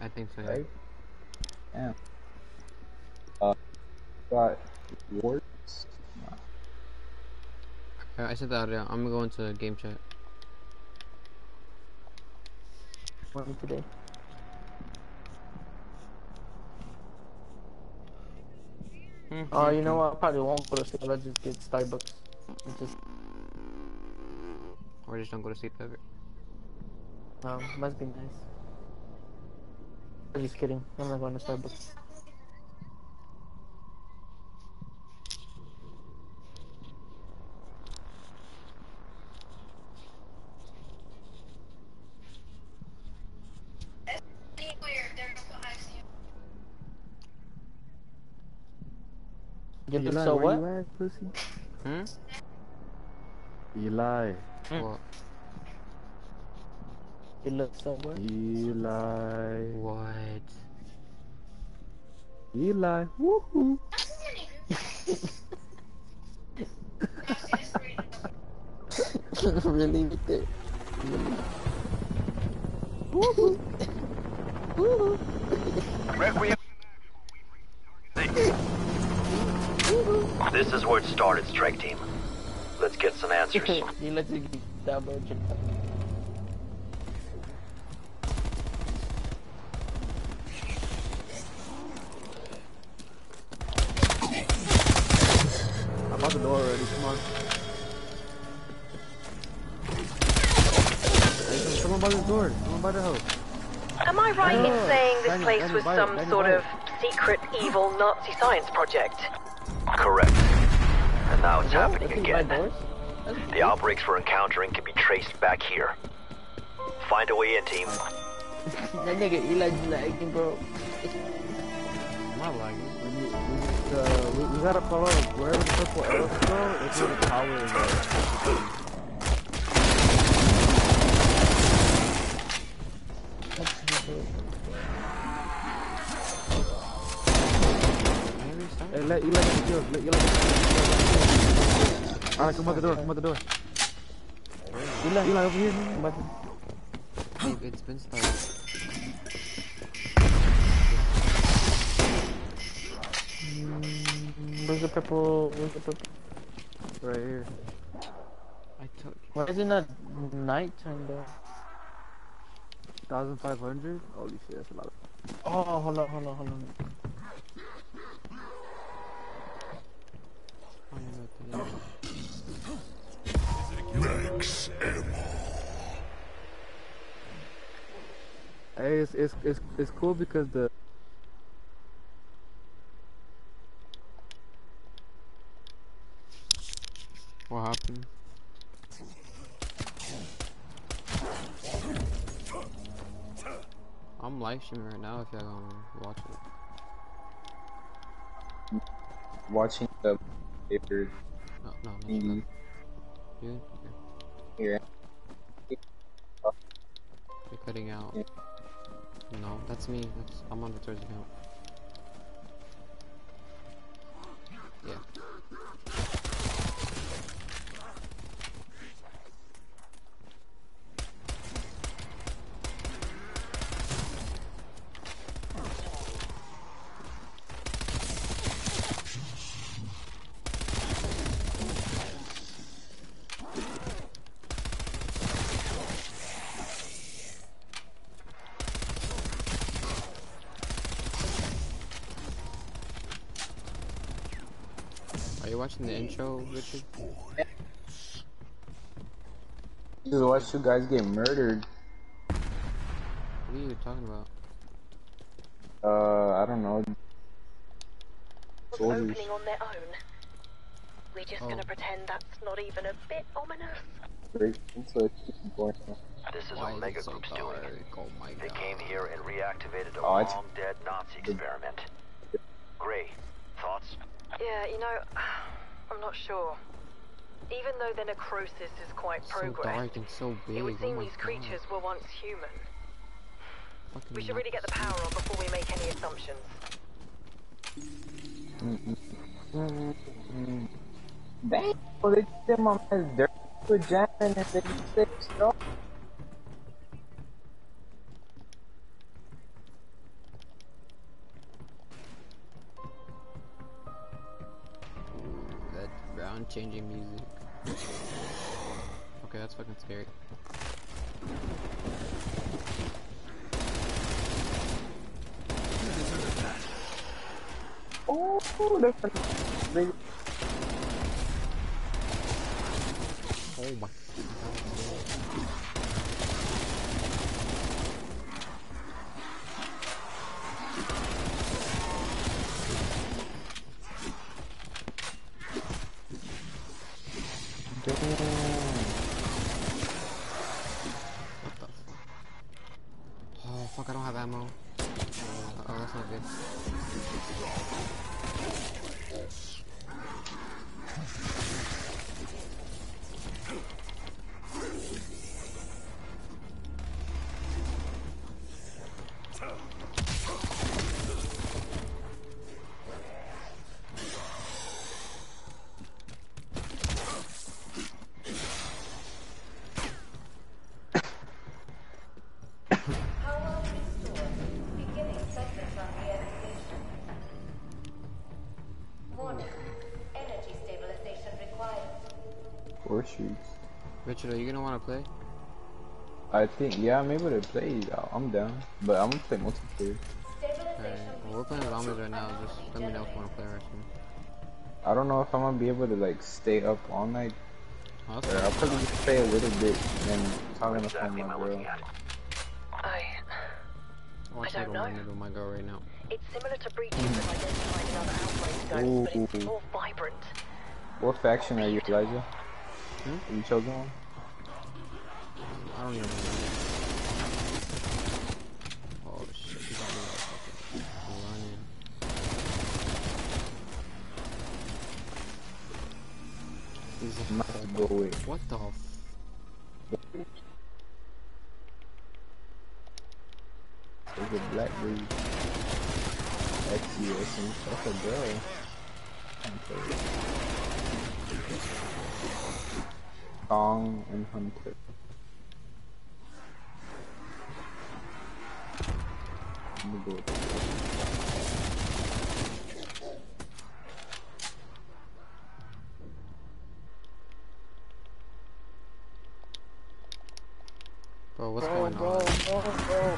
I think so. Yeah. right? Damn. Uh, got wards? Uh, I said that out. Yeah. I'm gonna go into game chat. One today. Oh, you know what? I probably won't go to sleep. Let's just get Starbucks. It's Just Or just don't go to sleep ever. um, must be nice. I'm just kidding. I'm not going to Starbucks. Get the Eli, so what? you at, pussy? Hmm? Eli. Hmm. What? It looks so what? Eli. What? Eli. Woohoo. really with it. Requiem. This is where it started, strike team. Let's get some answers. by the house. Am I right in Oh, saying this Daniel, place Daniel, was buy it, some Daniel, sort buy of secret evil Nazi science project? Correct. And now it's happening again. doors. The outbreaks we're encountering can be traced back here. Find a way in, team. That nigga Eli just lagging, bro. I'm not lagging. We, we, need, uh, we, we gotta follow wherever the purple arrows go. It's where the tower is. Let Eli get the kills. Let Eli get the kills. Alright, come out the door. Come out the door. Eli, Eli, over here. man. But Dude, it's been started. where's the purple? Where's the purple? Right here. I took. Why is it not nighttime though? 1,500? Holy shit, that's a lot. Of... Oh, hold on, hold on, hold on. To do. Hey, it's, it's, it's, it's cool because the What happened? I'm live streaming right now if y'all gonna watch it. Watching the paper No, no, not thingy you. You- here. You're cutting out. No, that's me. That's I'm on Victor's account. Watching the intro, Richard? Just watch two guys get murdered. What are you talking about? Uh, I don't know. Soldiers. opening on their own. We're just Oh. gonna pretend that's not even a bit ominous. Great. That's what it's important. This is Why is Omega it so Group's doing. dark? Oh my They came here and reactivated a Oh, long-dead Nazi experiment. Gray, thoughts? Yeah, you know, I'm not sure. Even though the necrosis is quite So progressed, dark and so big. it would oh seem my these God. creatures were once human. Fucking We should really get the power on before we make any assumptions. Dang, well, they did my man's dirt with and they just stay changing music. Okay, that's fucking scary. Oh, different. They, Oh my. Don't have ammo. Uh, oh, that's not good. Richard, are you gonna wanna play? I think, yeah, I'm able to play. I'm down. But I'm gonna play multiplayer. Alright, well, we're playing zombies right now, just let me know if you wanna play right soon. I don't know if I'm gonna be able to like stay up all night. Or that's I'll probably just play a little bit and then talk on the phone Exactly with my girl. looking? I. I want I to don't go know. with my girl right now. It's similar to breaches of identified in other outbreak zones, but it's Ooh. more vibrant. What faction are you, Elijah? Hmm? Are you chosen one? I don't even oh, shit, fucking. This is not. What the f There's a blackberry at you and fuck a girl. Hunter. Song and Hunter. Let me go with this. Bro, what's Bro, going bro, on? bro, bro, bro.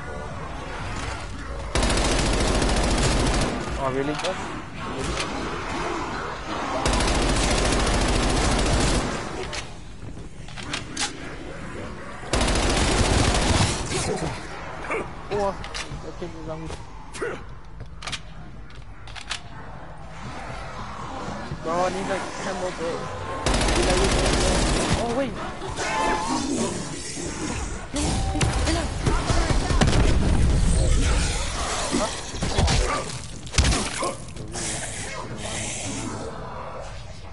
Oh, really, bro? Oh, kid is. Bro, I need like ammo, bro. Need, like, ammo. Oh, wait.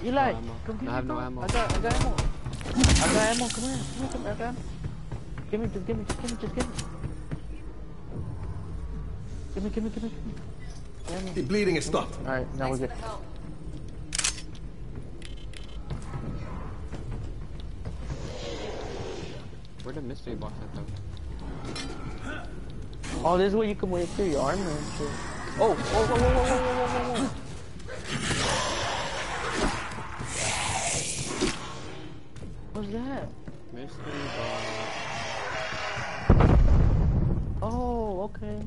Eli, ammo. come I have no ammo. I got, I got ammo. I got ammo. Come here. Come here. Come here. I got ammo. Give me, just give me, just give me, just give me. Give me, give me, give me, give me. Ammo. The bleeding is stopped. All right, now we're good. Where the mystery box at though? Oh, this is where you can wear through your armor and shit. Oh, whoa, whoa, whoa, whoa, whoa, whoa, whoa, whoa. What's that? Mystery box. Oh, okay.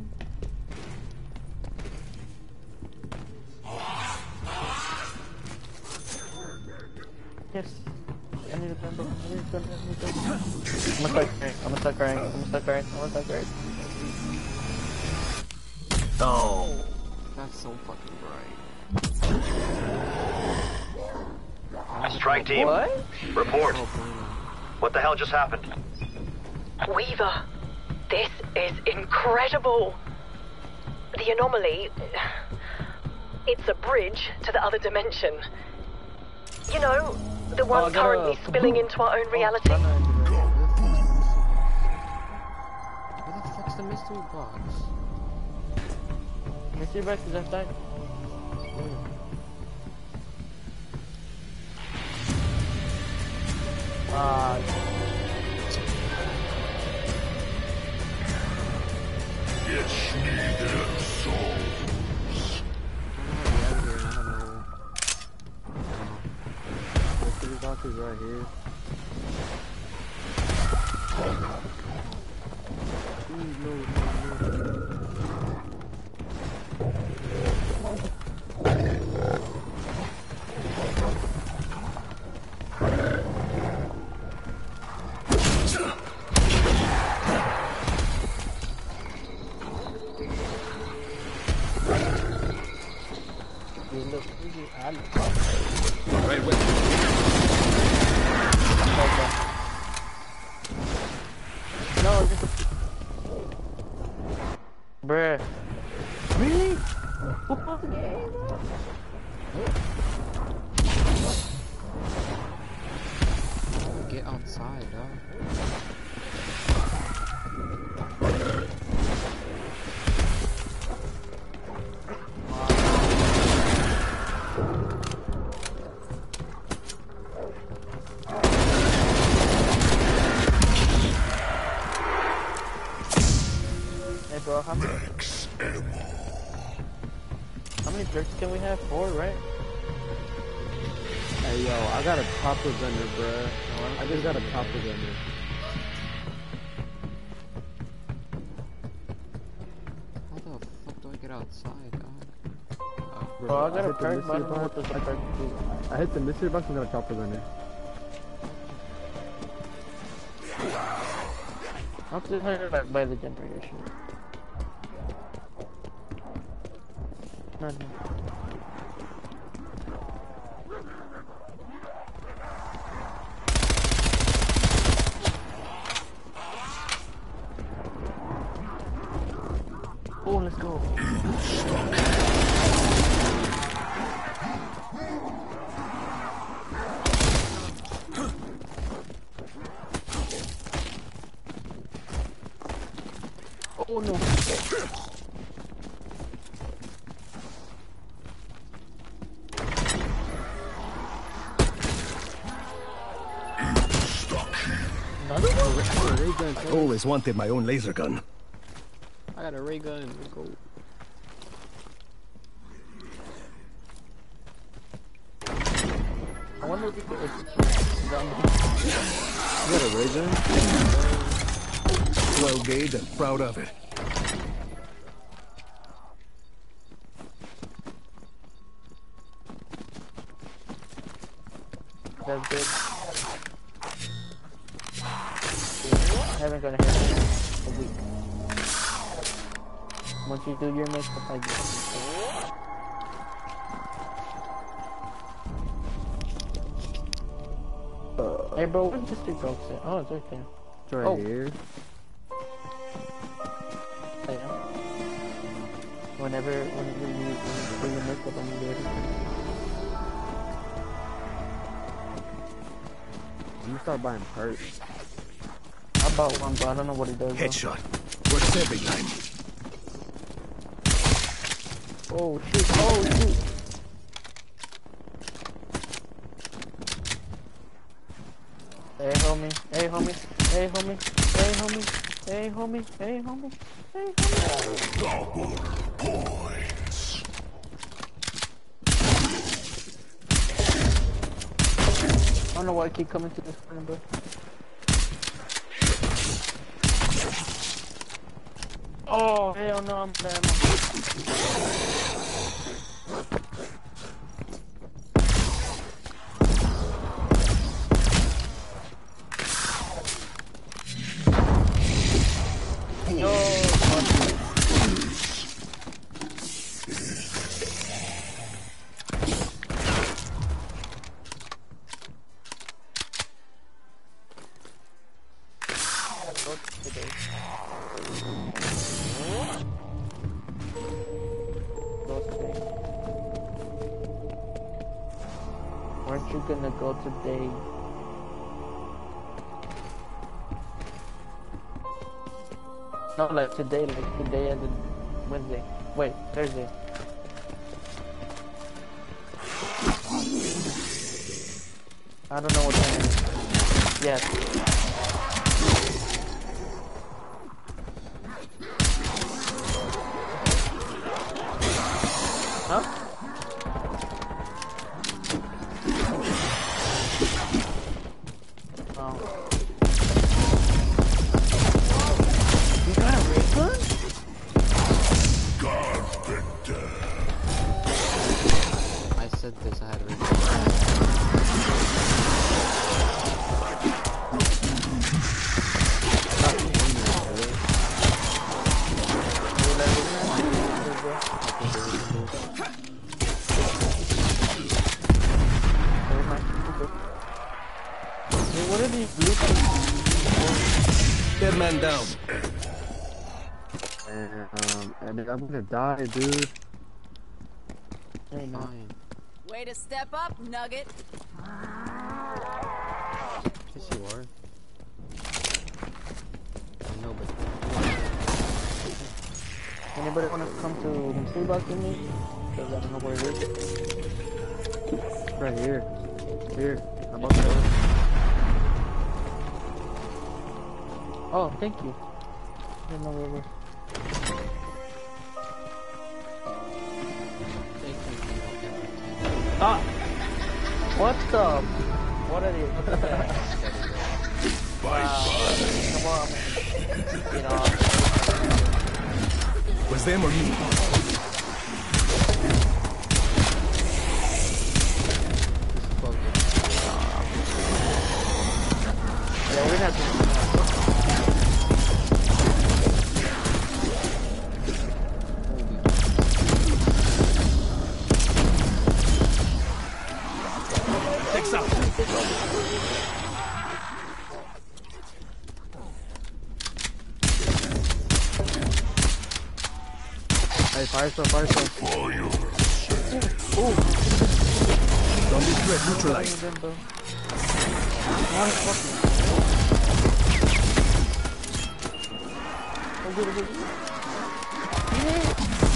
Bright. Team, What? report. Oh. What the hell just happened? Weaver, this is incredible. The anomaly. It's a bridge to the other dimension. You know, the Oh, one I got a currently spilling into our own Oh, reality. run around you. Where the fuck's the mystery box? Mystery box is outside. Uh, Fetch me their souls. Three boxes right here. Ooh, no, no. You look easy. I look Right with No, just a... Bruh. Really? Game? Have? Four, right? Hey, yo, I got a chopper gunner, bruh. I just got a chopper gunner. How the fuck do I get outside, dog? Oh, Bro, I got a hit the perk, but I don't know what box. the perk do. I hit the mystery box and got a chopper gunner. I'm just trying to like, buy the generator shit. No, no. Oh, let's go. Oh no. Another one? I got a ray gun. I always wanted my own laser gun. I got a ray gun. Let's go. I wonder if we could. You got a ray gun? Well gauged and proud of it. That's good. Haven't gonna hit it in a week. Once you do your makeup, I guess. Uh. Hey bro, where's Mr. Ghost at? Oh, it's right there. It's right Oh. here. I know. Whenever, whenever you, when you do your makeup, I'm ready. You start buying perks. I bought one, but I don't know what it does. though. Headshot. Works every time. Oh shoot! Oh shoot! Hey homie, hey homie, hey homie, hey homie, hey homie, hey homie, hey homie. I don't know why I keep coming to this corner, bro. Oh hell no, I'm bad. Gonna go today? Not like today, like today and in Wednesday. Wait, Thursday. I don't know what time it is. Yes. Die, dude. Hey, no. Fine. Way to step up, Nugget. Yes, you are. I know, but Anybody want to come to the food box with me? Because I don't know where it is. Right here. Here. I'm up there. Oh, thank you. Didn't know where it was. Ah! What the? What are they? What the? Wow. Come on. Get off. Was them or it. Yeah, we're not doing neutralized. them, bro. Not a fucking.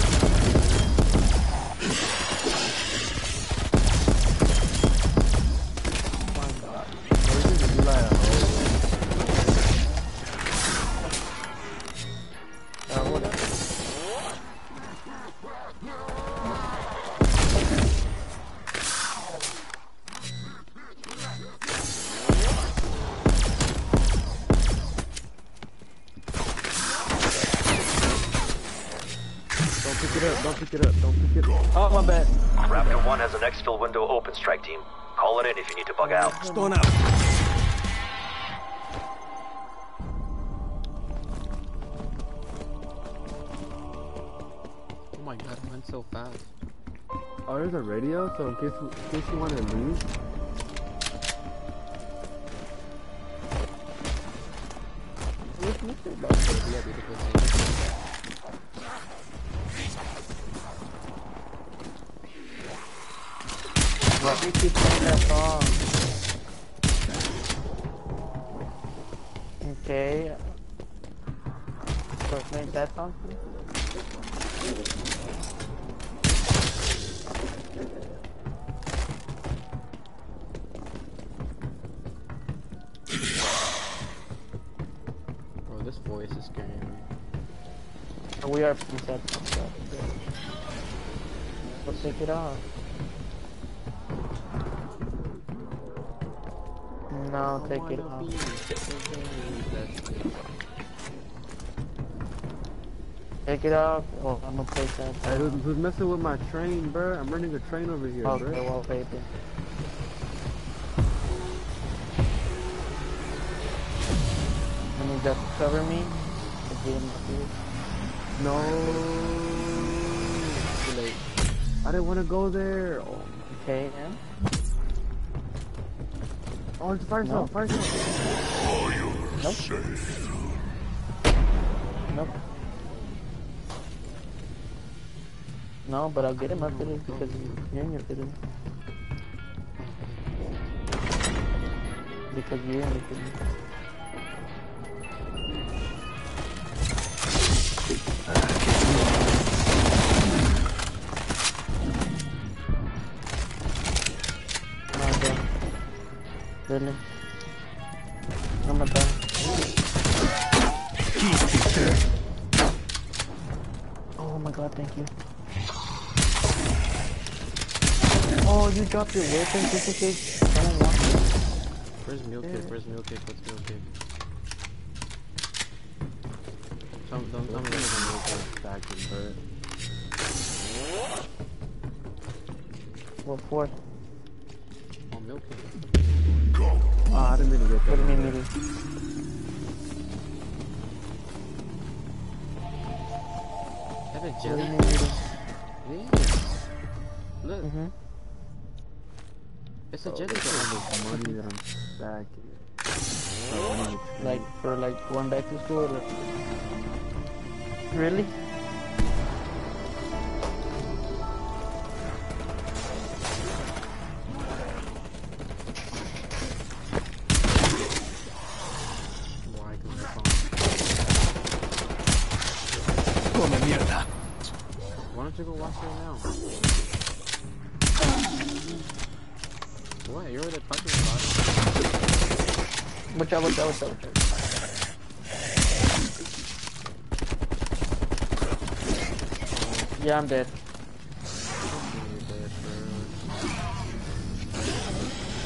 Strike team. Call it in if you need to bug out. Stone out. Oh my god, it went so fast. Oh, there's a radio, so in case, in case you want to leave. Where's Mr. Bob? So, Why keep playing that song? Okay. So that song? Bro, this voice is scaring me. We are song. Let's take it off. No, take it off. Take it off. Oh, I'm gonna place that. Hey, who's, who's messing with my train, bro? I'm running a train over here, Okay, bro. wallpaper. Can you just cover me? To get in the field? No. Too late. I didn't want to go there. Oh, Okay, and oh it's No. fire stuff. nope. Nope. No, but I'll get him after this because you're in your fiddle. Because you're in the fiddle. You your weapon just in case someone wants it. Where's meal kit? Where's meal kit? What's meal kit? Don't, don't tell me there's a meal kit. Stacking, bro. What for? Oh, meal kit. Oh, I didn't mean to get What that. do you mean, meeting? Have a What do you jelly? mean, meeting? It is. Look, Mm-hmm. It's a oh, jelly jar. money on back. Like for like one back to school. Really? Yeah, you're where they punch. Watch out, watch out, watch out, watch out. Yeah, I'm dead.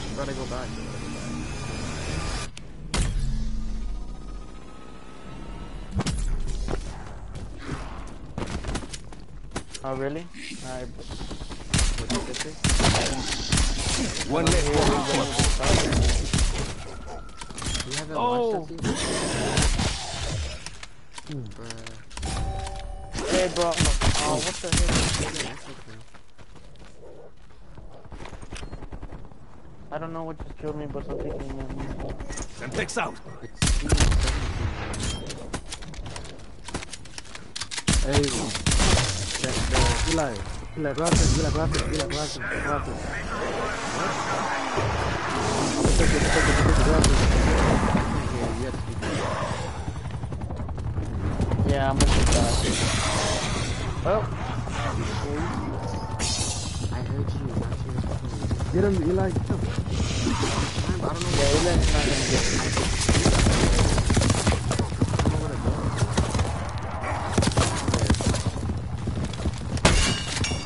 I'm gonna go back. Oh, really? Alright. One left. You haven't Oh. watched? Bruh. Hey, bro. Oh, what the hell? It's on Netflix now. I don't know what just killed me, but something came in. Semtex out. It's season 17. Hey, check the Eli. Gila kelasnya, gila kelasnya, gila kelasnya, kelasnya. Cepet, cepet, cepet, cepet, kelasnya. Yeah, I'm gonna shoot that. Oh. I heard you. Get him, Eli. I don't know. Yeah, Eli not.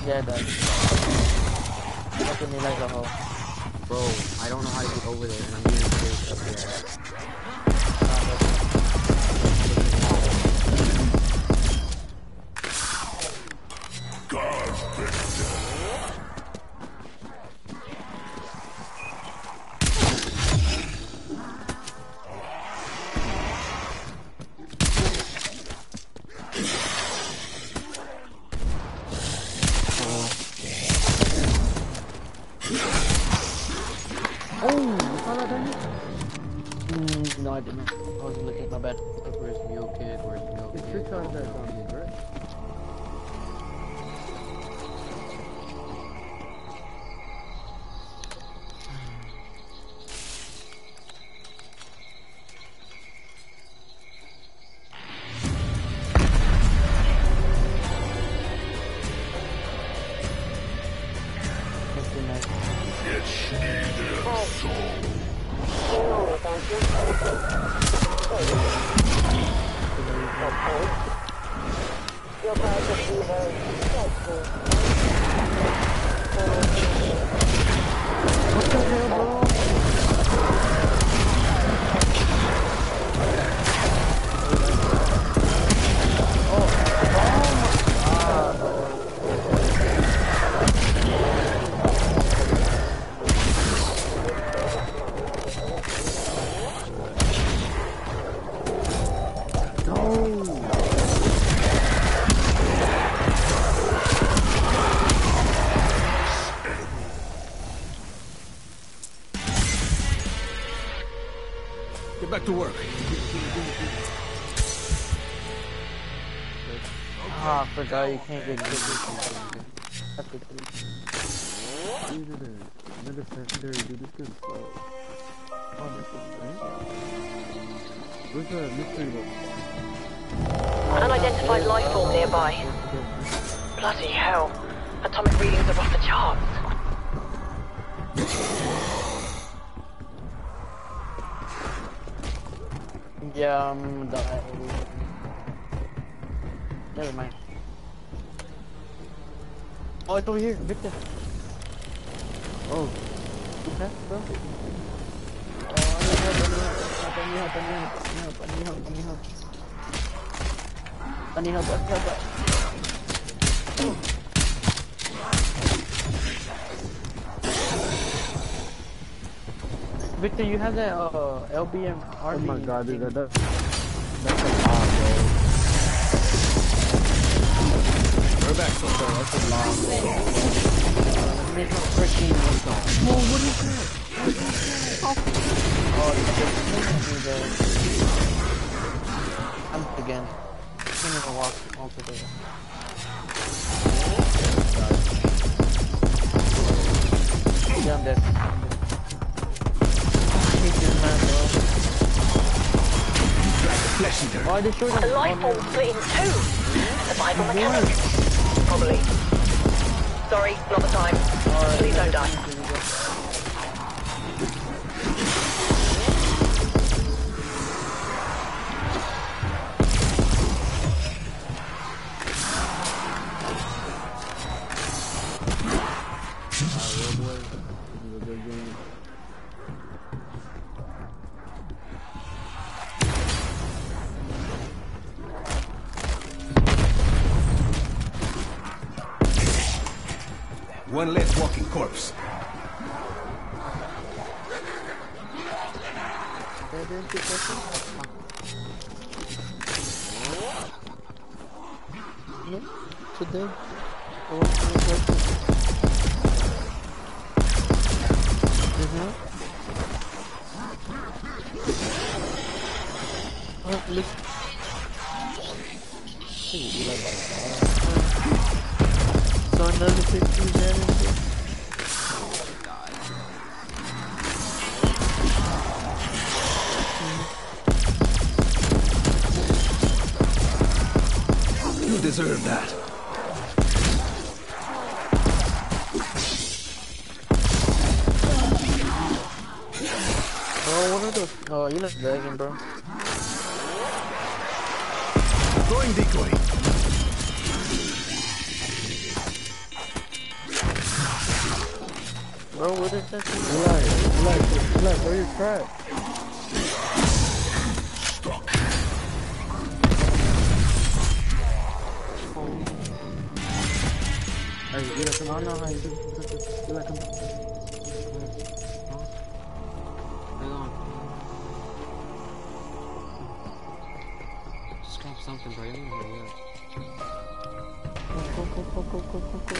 Yeah, it does. Look me like a hoe. Bro, I don't know how to get over there, and I'm being chased up there. I didn't. I was looking, at my bad. Where's Mule Kick? Where's Mule It's Kid? your time I you can't get good. That's the truth. These are the, they're the secondary, dude, this slow. Oh, this is right? Where's the mystery? Unidentified life form nearby. Bloody hell. Atomic readings are off the charts. Yeah, I'm die. Never mind. Oh, it's over here, Victor. Oh, Okay, bro. Oh, I need help, I need help, I need help, I need help, I need help, I need help, I need help, I need help, help. Victor, you have that uh, LBM oh RV my god, dude, thing. that, that, back, so sure. That's a long Whoa, what is that? What is? Oh, it's just I'm up again. I'm gonna walk over there. Yeah, I'm dead. Oh, they showed him. A life form split in two. The Bible mechanic. Sorry, not the time. Please don't die. You look dragging, bro. Throwing decoy. Bro, what is that thing? Relax, relax, relax, where you trapped? Hey, you gotta I know how you do You gotta come something, bro. You don't even know Go, go, go, go, go, go, go, go.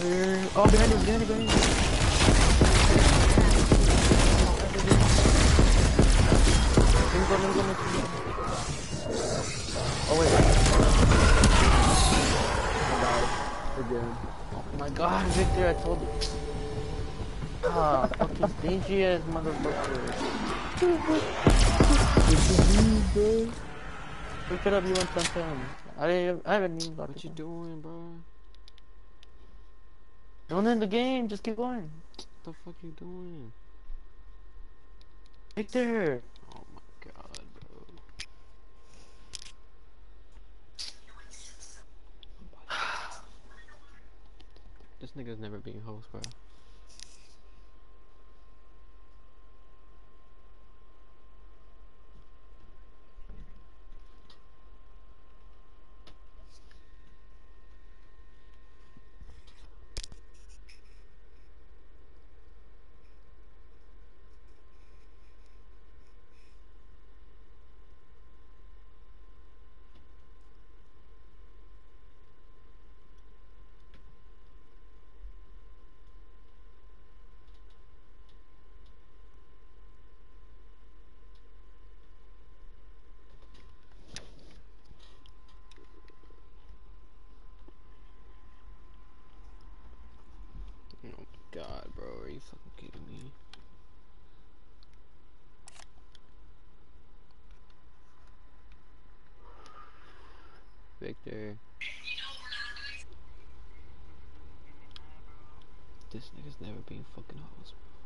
Uh, oh, behind you, behind you, behind you. Go, go, go. Oh, wait. again. Oh my god, Victor, I told you. Ah, fucking stingy ass motherfucker. Pick it up, you want something? I didn't, I haven't even got What you doing, bro? Don't end the game, just keep going. What the fuck you doing? Victor! Oh my god, bro. This nigga's never being host, bro. Oh my god, bro. Are you fucking kidding me? Victor. This nigga's never been fucking bro.